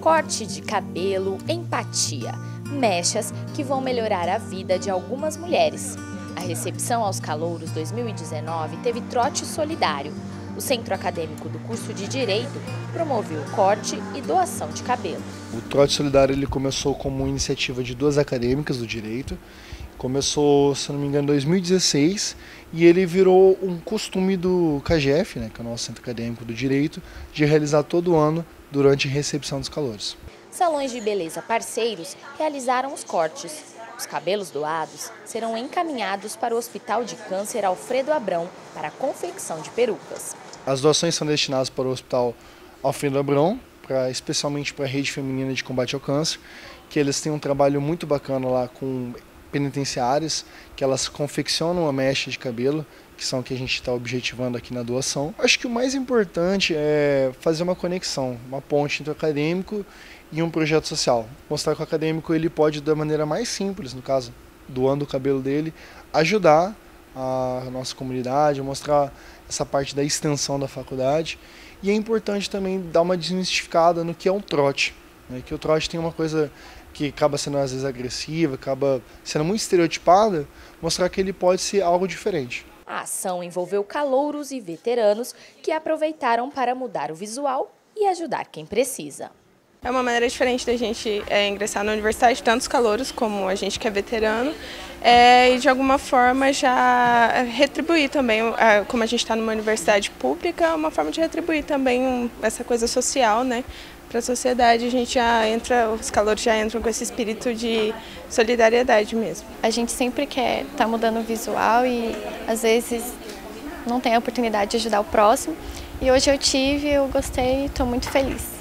corte de cabelo, empatia, mechas que vão melhorar a vida de algumas mulheres. A recepção aos calouros 2019 teve trote solidário. O Centro Acadêmico do curso de Direito promoveu corte e doação de cabelo. O trote solidário ele começou como iniciativa de duas acadêmicas do direito. Começou, se não me engano, em 2016 e ele virou um costume do CAGEF, né, que é o nosso Centro Acadêmico do Direito, de realizar todo ano durante a recepção dos calouros. Salões de beleza parceiros realizaram os cortes. Os cabelos doados serão encaminhados para o Hospital de Câncer Alfredo Abrão para a confecção de perucas. As doações são destinadas para o Hospital Alfredo Abrão, pra, especialmente para a Rede Feminina de Combate ao Câncer, que eles têm um trabalho muito bacana lá com penitenciárias, que elas confeccionam a mecha de cabelo, que são que a gente está objetivando aqui na doação. Acho que o mais importante é fazer uma conexão, uma ponte entre o acadêmico e um projeto social. Mostrar que o acadêmico ele pode, da maneira mais simples, no caso, doando o cabelo dele, ajudar a nossa comunidade, mostrar essa parte da extensão da faculdade. E é importante também dar uma desmistificada no que é um trote. Né? Que o trote tem uma coisa que acaba sendo às vezes agressiva, acaba sendo muito estereotipada, mostrar que ele pode ser algo diferente. A ação envolveu calouros e veteranos que aproveitaram para mudar o visual e ajudar quem precisa. É uma maneira diferente da gente é, ingressar na universidade, tanto os calouros como a gente que é veterano, é, e de alguma forma já retribuir também, é, como a gente está numa universidade pública, é uma forma de retribuir também um, essa coisa social, né? Para a sociedade a gente já entra, os calouros já entram com esse espírito de solidariedade mesmo. A gente sempre quer estar tá mudando o visual e às vezes não tem a oportunidade de ajudar o próximo. E hoje eu tive, eu gostei e estou muito feliz.